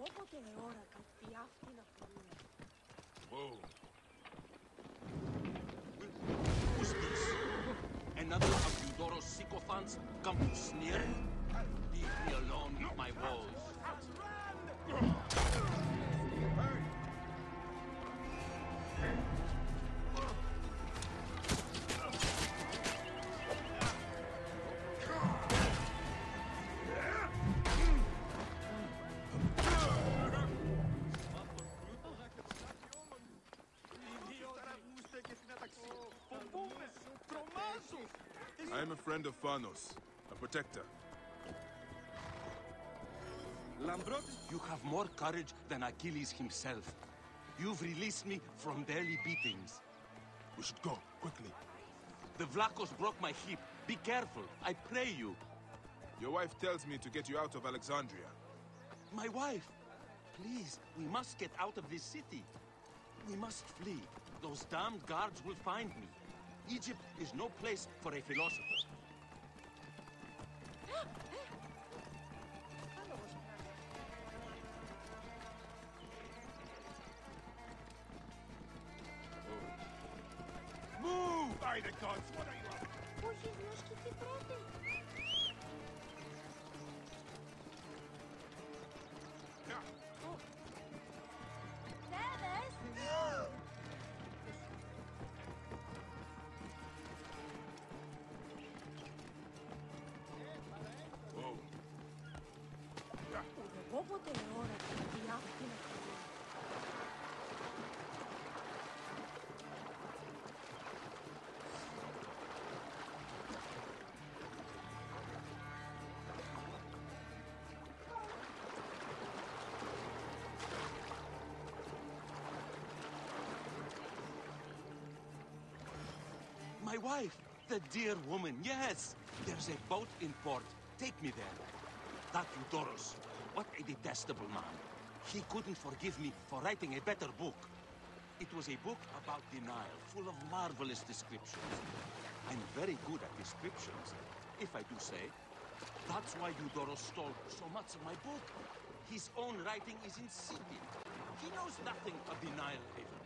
Опити не орака, п'явки на полі. Whoa. Who's this? Another of Eudoros sycophants come to sneer? I am a friend of Phanos, a protector. Lambrotis, you have more courage than Achilles himself. You've released me from daily beatings. We should go, quickly. The Vlachos broke my hip. Be careful, I pray you. Your wife tells me to get you out of Alexandria. My wife! Please, we must get out of this city. We must flee. Those damned guards will find me. Egypt is no place for a philosopher. Move, by the gods, what are you up? Όποτε ώρα κάτι αυτή να πούμε. My wife! The dear woman, yes! There's a boat in port. Take me there. That Eudoros. What a detestable man. He couldn't forgive me for writing a better book. It was a book about the Nile, full of marvelous descriptions. I'm very good at descriptions, if I do say. That's why Eudoros stole so much of my book. His own writing is insipid. He knows nothing of the Nile, even.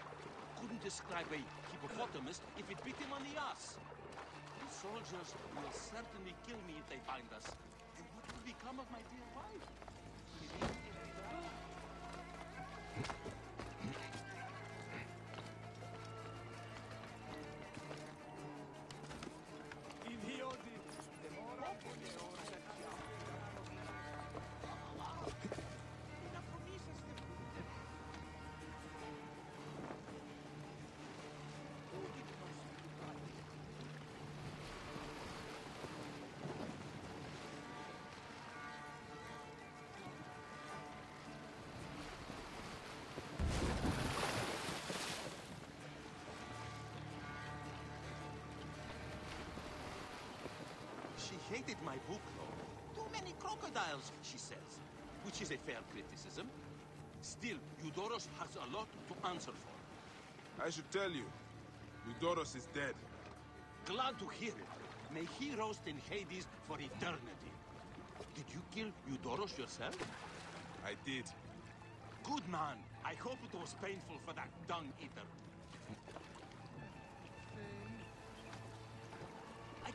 Couldn't describe a hippopotamus if it bit him on the ass. The soldiers will certainly kill me if they find us. Become of my dear wife? Hated my book, though. Too many crocodiles, she says. Which is a fair criticism. Still, Eudoros has a lot to answer for. I should tell you, Eudoros is dead. Glad to hear it. May he roast in Hades for eternity. Did you kill Eudoros yourself? I did. Good man. I hope it was painful for that dung eater.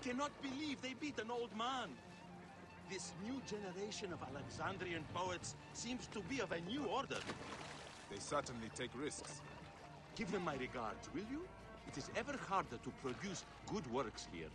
Cannot believe they beat an old man. This new generation of Alexandrian poets seems to be of a new order. They certainly take risks. Give them my regards, will you? It is ever harder to produce good works here.